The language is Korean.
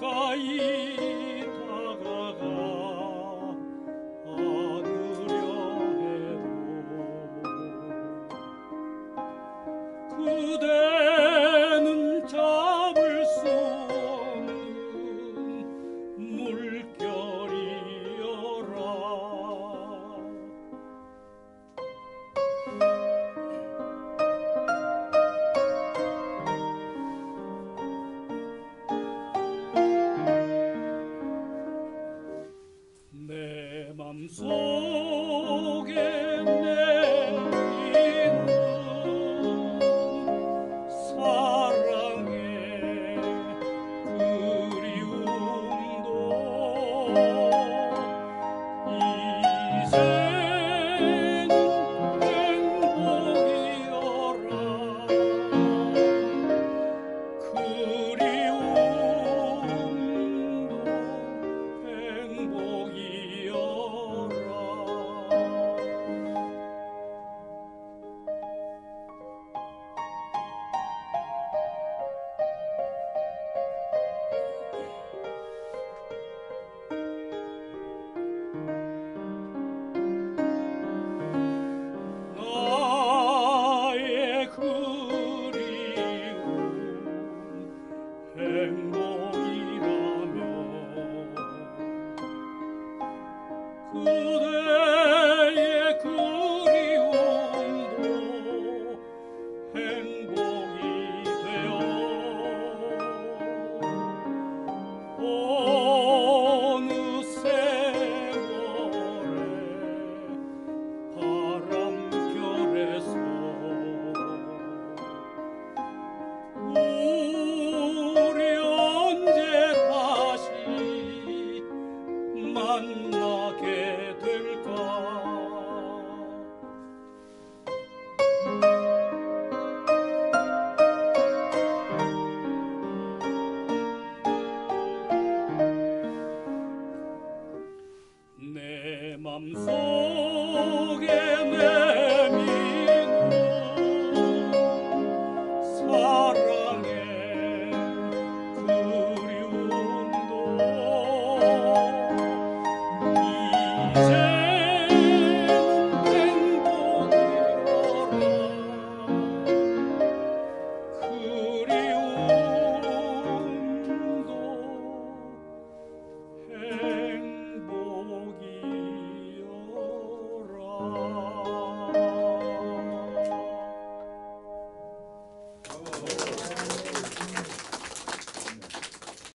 가까이 woo 이 Yeah.